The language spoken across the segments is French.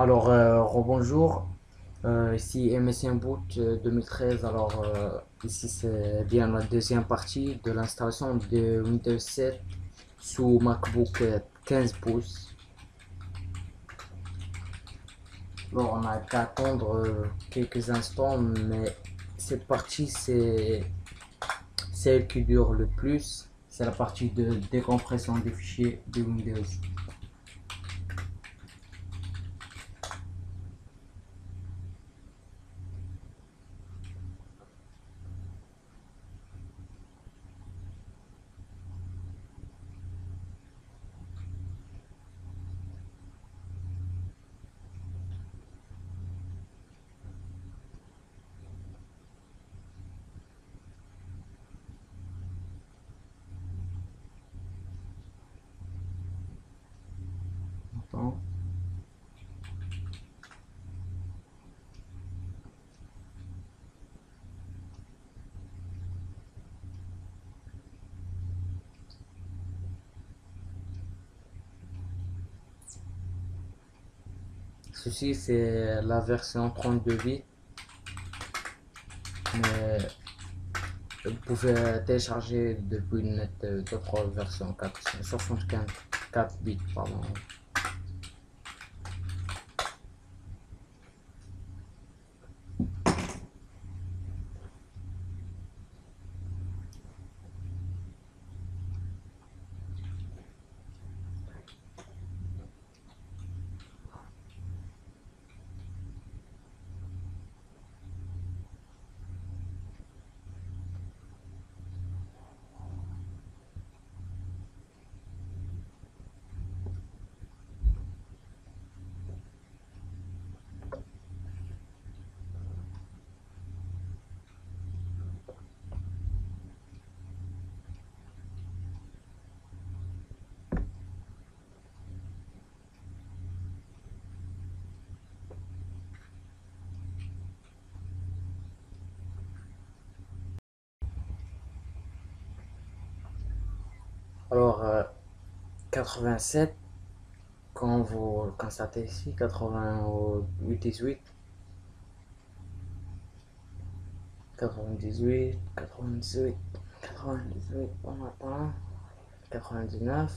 Alors, euh, rebonjour. Euh, ici MSN Boot euh, 2013. Alors, euh, ici c'est bien la deuxième partie de l'installation de Windows 7 sous MacBook euh, 15 pouces. Bon, on a qu'à attendre quelques instants, mais cette partie c'est celle qui dure le plus. C'est la partie de décompression des fichiers de Windows. Ceci c'est la version 32 bits. Mais vous pouvez télécharger depuis net euh, d'autres versions 4, 75 4 bits pardon. Alors, euh, 87, quand vous le constatez ici, 98, 18, 98, 98, 98, on attend, 99,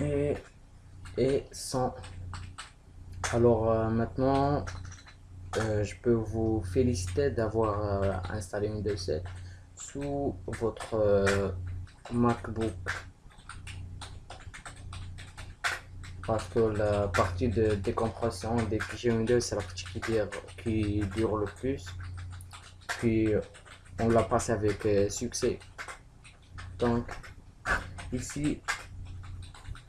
et, et 100. Alors euh, maintenant, euh, je peux vous féliciter d'avoir euh, installé Windows 7 votre euh, MacBook. Parce que la partie de décompression des fichiers Windows, c'est la partie qui dure, le plus. Puis on l'a passé avec euh, succès. Donc ici,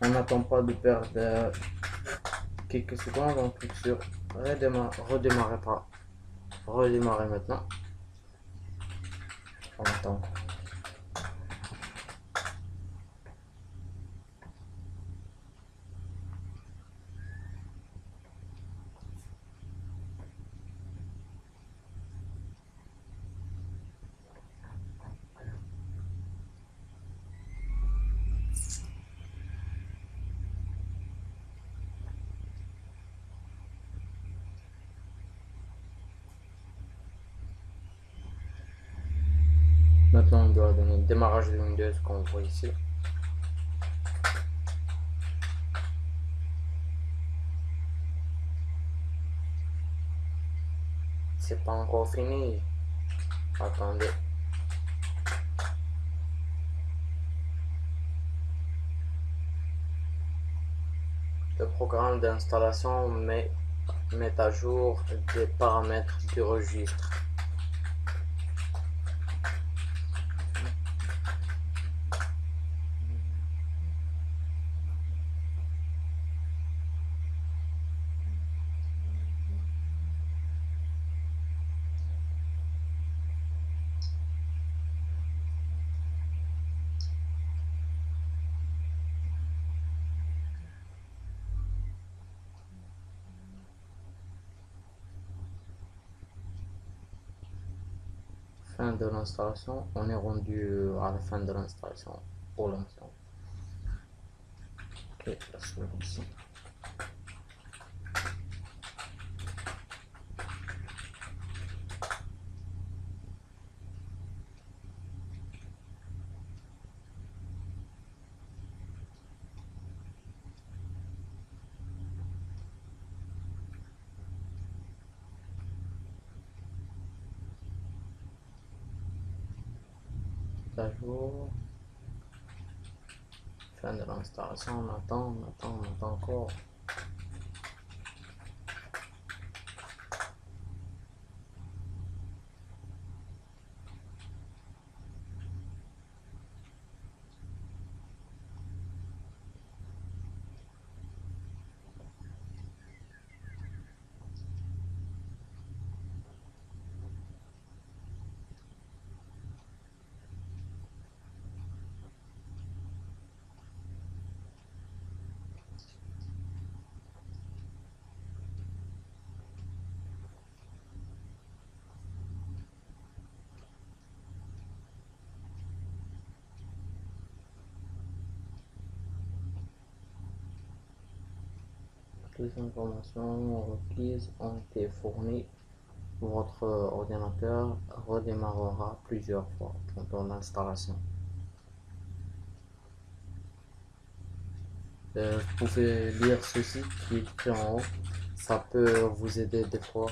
on n'attend pas de perdre quelques secondes. On clique sur redémarrer, redémarrer pas. Redémarrer maintenant. On attend. Maintenant, on doit donner le démarrage de Windows qu'on voit ici. C'est pas encore fini. Attendez. Le programme d'installation met, met à jour des paramètres du registre. Fin de l'installation. On est rendu à la fin de l'installation pour l'instant. À jour. Fin de l'installation, on attend, on attend, on attend encore. Les informations requises ont été fournies, votre ordinateur redémarrera plusieurs fois pendant l'installation. Euh, vous pouvez lire ceci qui est écrit en haut, ça peut vous aider des fois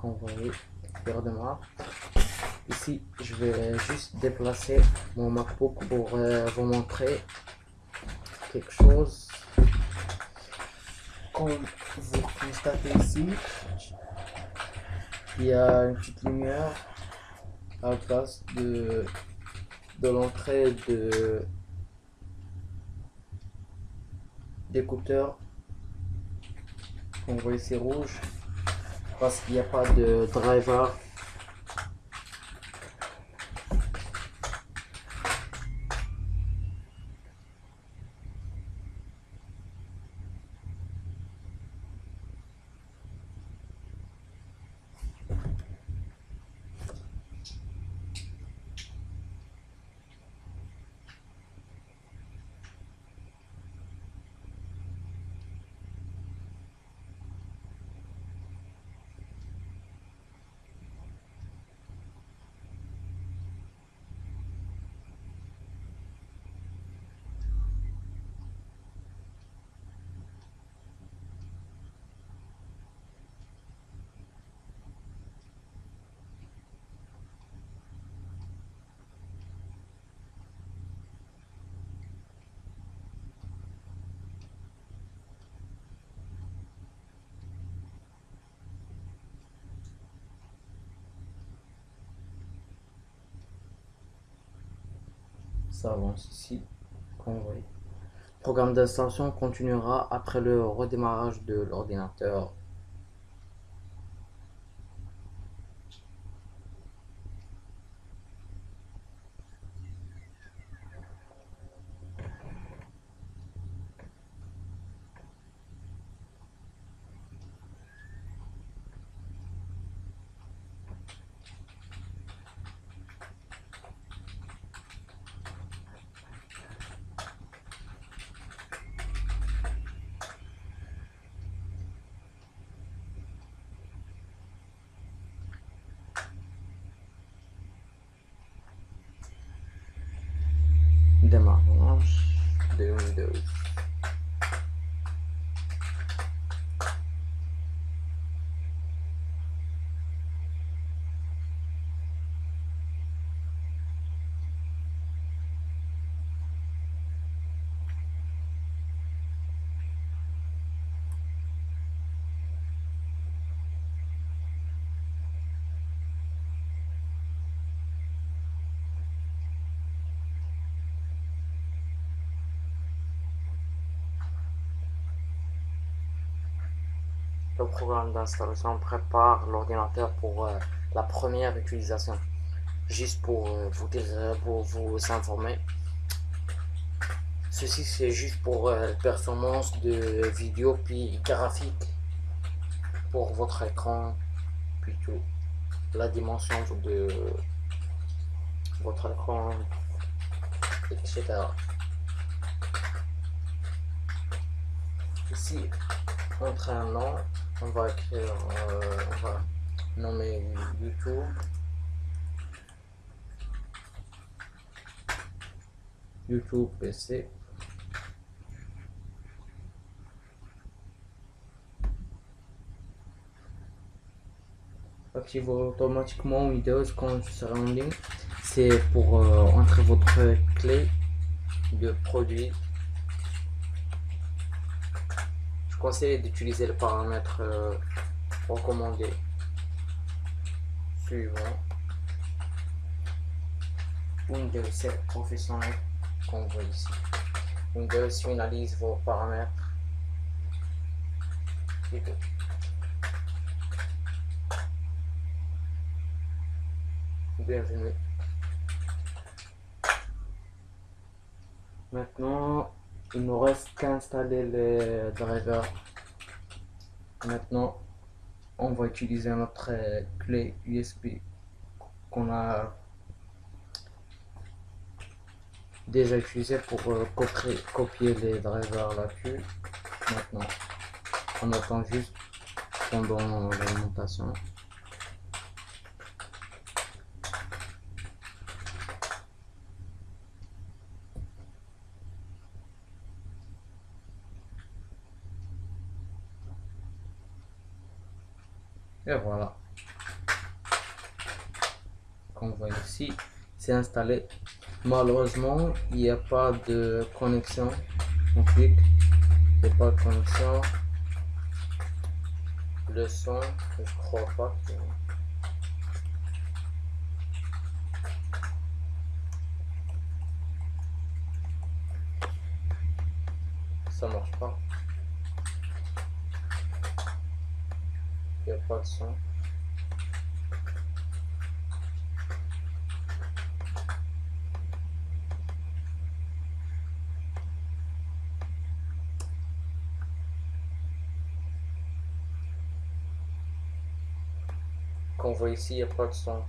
Convoyer. Il redémarre. Ici, je vais juste déplacer mon MacBook pour euh, vous montrer quelque chose. Comme vous constatez ici, il y a une petite lumière à la place de, de l'entrée de d'écouteurs on voit c'est rouge parce qu'il n'y a pas de driver ça avance ici, convoy. Le programme d'installation continuera après le redémarrage de l'ordinateur démarrage de Windows. Le programme d'installation prépare l'ordinateur pour euh, la première utilisation. Juste pour euh, vous dire, pour vous informer, Ceci c'est juste pour euh, performance de vidéo puis graphique pour votre écran plutôt la dimension de votre écran etc. Ici entre un nom on va écrire euh, on va nommer YouTube YouTube PC active automatiquement Windows quand je serai en ligne. C'est pour euh, entrer votre clé de produit. Je conseille d'utiliser le paramètre euh, recommandé suivant. Windows 7 professionnel qu'on voit ici. Windows finalise vos paramètres. Bienvenue. Maintenant, il nous reste qu'à installer les drivers. Maintenant, on va utiliser notre clé USB qu'on a déjà utilisé pour euh, copier, les drivers là-dessus. Maintenant, on attend juste pendant l'alimentation. Et voilà. Comme vous voyez ici, c'est installé. Malheureusement, il n'y a pas de connexion. On clique, il n'y a pas de connexion. Le son, je crois pas que... Ça marche pas. N'y a pas de son. Qu'on voit ici, il n'y a pas de son.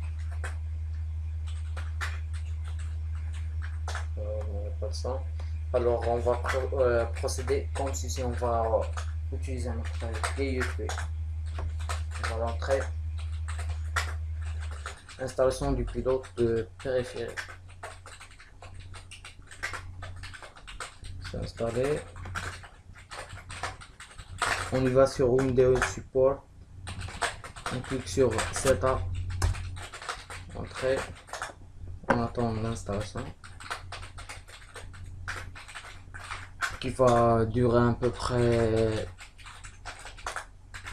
Alors on va euh, procéder comme si on va utiliser notre clé USB l'entrée. Installation du pilote de périphérique c'est installé. On y va sur Windows Support. On clique sur Setup. Entrée. On attend l'installation. Qui va durer à peu près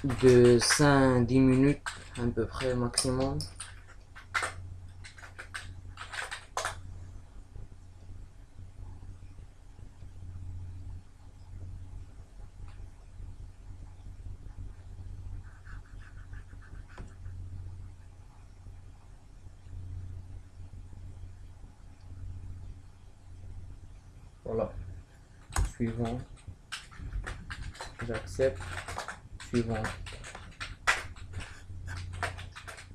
de 5-10 minutes à peu près maximum. Voilà. Suivant. J'accepte suivant.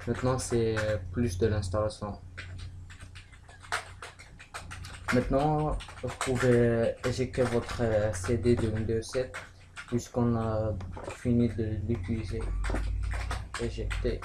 Maintenant, c'est plus de l'installation. Maintenant, vous pouvez éjecter votre CD de Windows 7 puisqu'on a fini de l'utiliser. Éjecter.